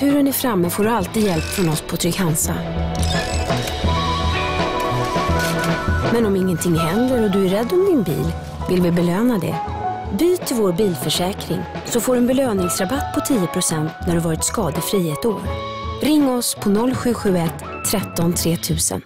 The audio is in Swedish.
turen är framme får du alltid hjälp från oss på Trygg-Hansa. Men om ingenting händer och du är rädd om din bil, vill vi belöna det. Byt till vår bilförsäkring så får du en belöningsrabatt på 10% när du varit skadefri ett år. Ring oss på 0771 13 3000.